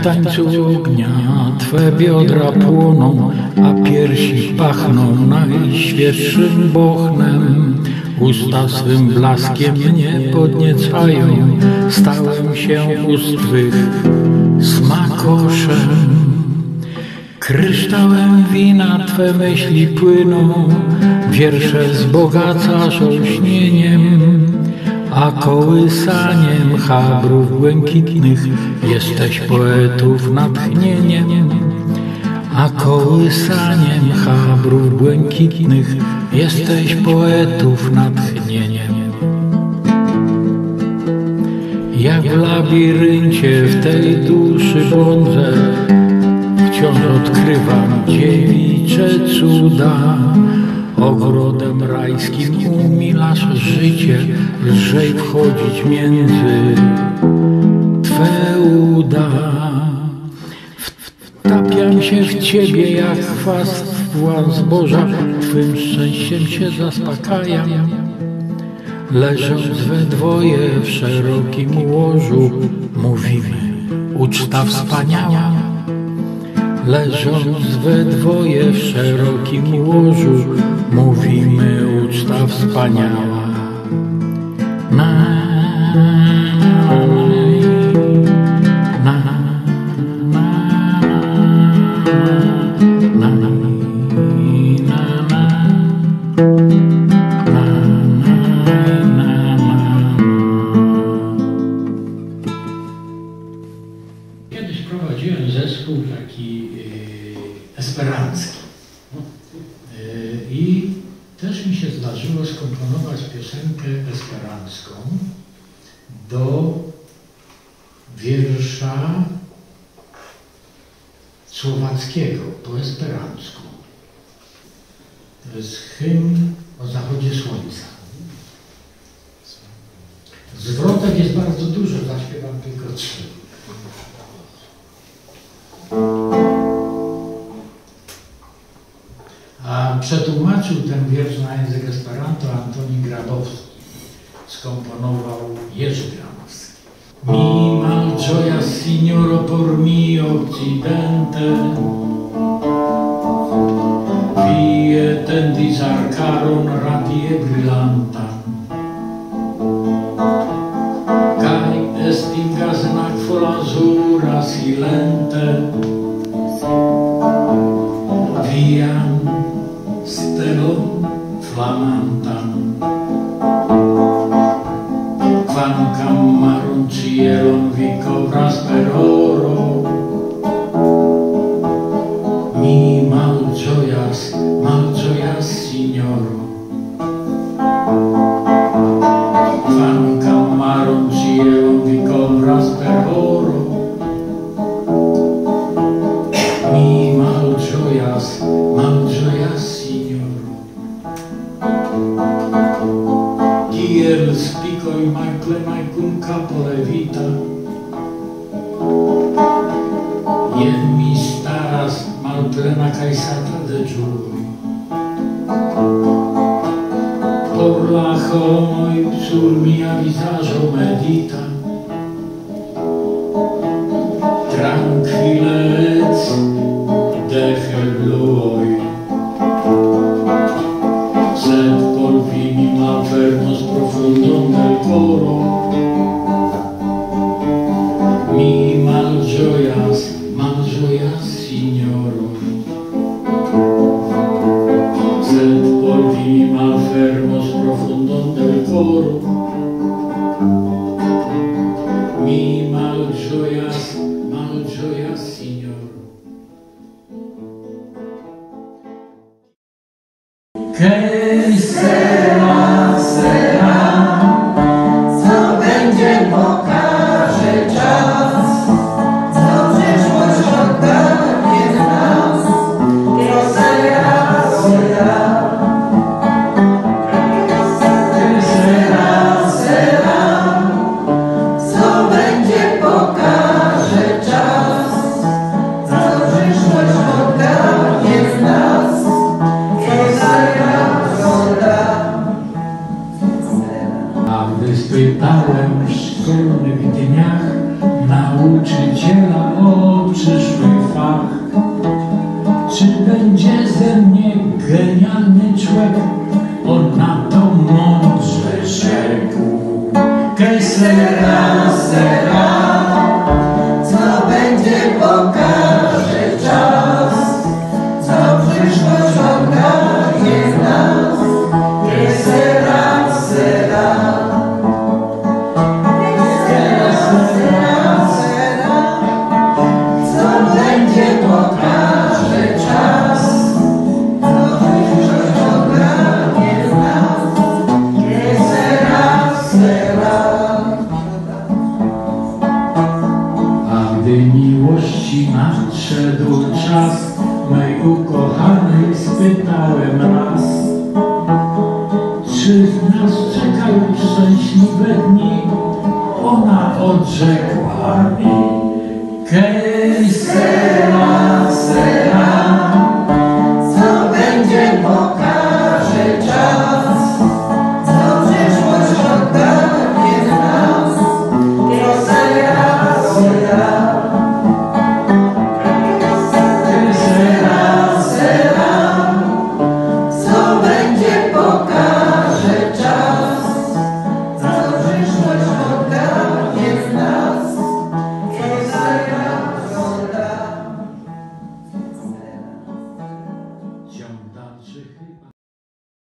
w tańcu ognia Twe biodra płoną, a piersi pachną najświeższym bochnem. Usta swym blaskiem mnie podniecają, stałem się ust Twych smakoszem. Kryształem wina Twe myśli płyną, wiersze wzbogacasz olśnieniem, a kołysaniem chabrów błękitnych jesteś poetów natchnieniem. A kołysaniem chabrów błękitnych jesteś poetów natchnieniem. Jak w labiryncie w tej duszy błądzę, wciąż odkrywam dziewicze cuda. Ogrodem rajskim umilasz życie, lżej wchodzić między Twe uda. Wtapiam się w Ciebie jak kwas w płan zboża, Twym szczęściem się zaspokajam. Leżąc we dwoje w szerokim łożu, mówimy uczta wspaniała. Leżąc we dwoje w szerokim łożu, mówimy uczta wspaniała. E, I też mi się zdarzyło skomponować piosenkę esperancką do wiersza słowackiego po esperancku. To jest hymn o zachodzie słońca. Zwrotek jest bardzo dużo, zaśpiewam tylko trzy. Przetłumaczył ten wiersz na język esperanto Antoni Grabowski. Skomponował Jerzy Grabowski. Mi mal gioia signoro por mi occidente Vie tendis arcaron radie brillantam Kai estingas nacfol azura silente flamantam Quancam marum cielum vi covras per oro. Mi malgioias, malgioias, signoro jen mi staras malplena kaj sata de ĝuoj. Por la homoj sur mia vizaĝo medita, tranquilec de helbluoj. Sed por vi mi malfermos profundon del coro, última fermos profundum del coro. Mi malgioias malgioias Signor che sera sera será, será. czas mej ukochanej spytałem raz Czy nas czekają szczęśliwe dni? Ona odrzekła mi Kiedy